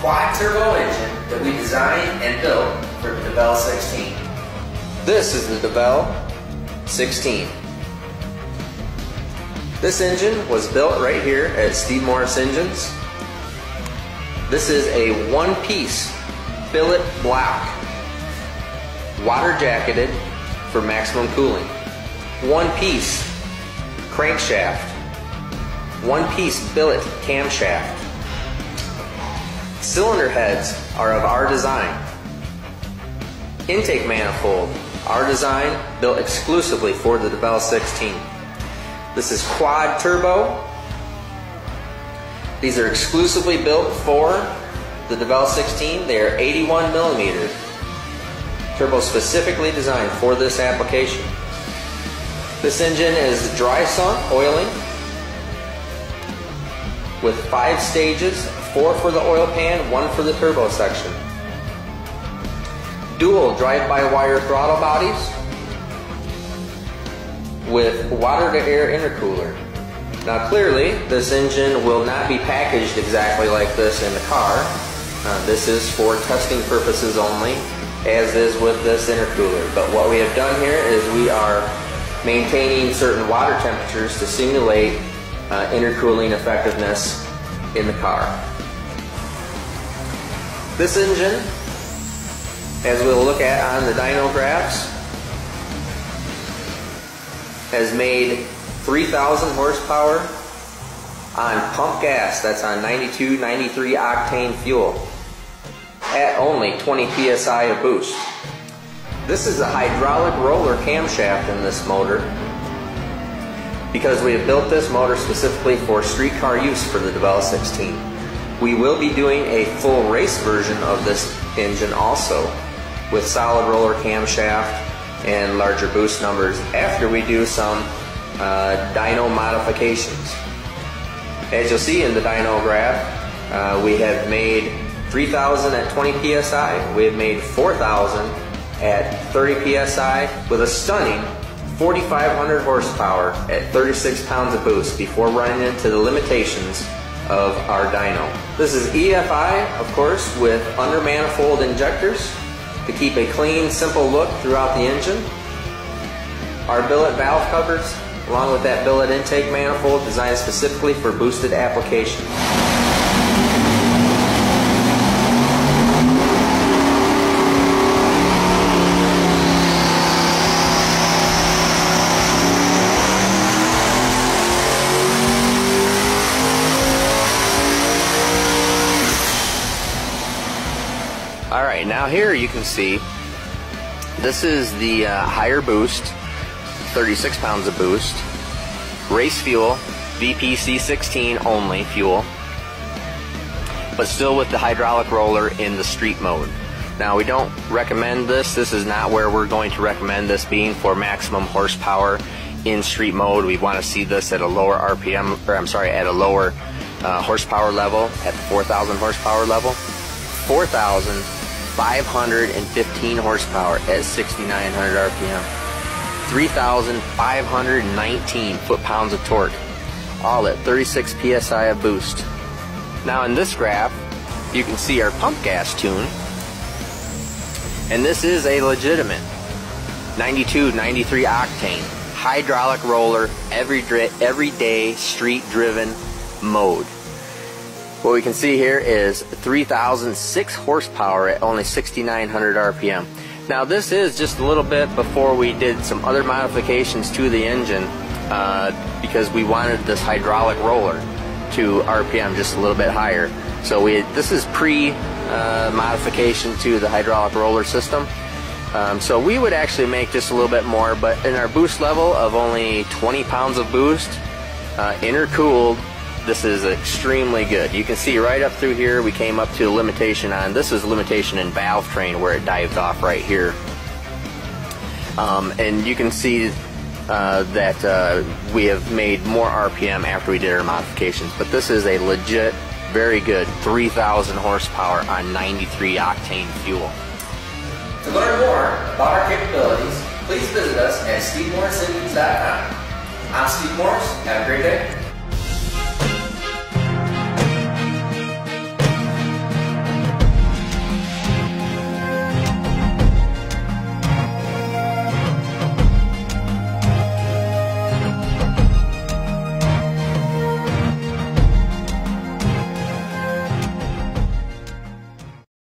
quad turbo engine that we designed and built for the Devel 16. This is the Devel 16. This engine was built right here at Steve Morris Engines. This is a one-piece billet block, water jacketed for maximum cooling. One piece crankshaft, one piece billet camshaft. Cylinder heads are of our design. Intake manifold, our design, built exclusively for the Devel 16. This is quad turbo. These are exclusively built for the Devel 16. They are 81 millimeter. Turbo specifically designed for this application. This engine is dry sump oiling with five stages, four for the oil pan, one for the turbo section. Dual drive-by-wire throttle bodies with water-to-air intercooler. Now clearly, this engine will not be packaged exactly like this in the car. Uh, this is for testing purposes only, as is with this intercooler. But what we have done here is we are maintaining certain water temperatures to simulate uh, intercooling effectiveness in the car. This engine, as we'll look at on the dyno graphs, has made 3,000 horsepower on pump gas. That's on 92, 93 octane fuel at only 20 psi of boost. This is a hydraulic roller camshaft in this motor because we have built this motor specifically for street car use for the Devel 16. We will be doing a full race version of this engine also with solid roller camshaft and larger boost numbers after we do some uh, dyno modifications. As you'll see in the dyno graph, uh, we have made 3,000 at 20 psi, we have made 4,000 at 30 psi with a stunning 4,500 horsepower at 36 pounds of boost before running into the limitations of our dyno. This is EFI, of course, with under manifold injectors to keep a clean, simple look throughout the engine. Our billet valve covers, along with that billet intake manifold designed specifically for boosted application. All right, now here you can see this is the uh, higher boost, 36 pounds of boost, race fuel, VPC16 only fuel, but still with the hydraulic roller in the street mode. Now we don't recommend this. This is not where we're going to recommend this being for maximum horsepower in street mode. We want to see this at a lower RPM, or I'm sorry, at a lower uh, horsepower level, at the 4,000 horsepower level. 4,515 horsepower at 6,900 RPM. 3,519 foot-pounds of torque, all at 36 psi of boost. Now in this graph, you can see our pump gas tune, and this is a legitimate 92, 93 octane hydraulic roller, every everyday street-driven mode. What we can see here is 3,006 horsepower at only 6,900 RPM. Now this is just a little bit before we did some other modifications to the engine uh, because we wanted this hydraulic roller to RPM just a little bit higher. So we this is pre uh, modification to the hydraulic roller system. Um, so we would actually make just a little bit more, but in our boost level of only 20 pounds of boost, uh, intercooled, this is extremely good. You can see right up through here, we came up to a limitation on, this is limitation in valve train where it dived off right here. Um, and you can see uh, that uh, we have made more RPM after we did our modifications. But this is a legit, very good 3,000 horsepower on 93 octane fuel. To learn more about our capabilities, please visit us at SteveMorrisEngines.com. I'm Steve Morris. Have a great day.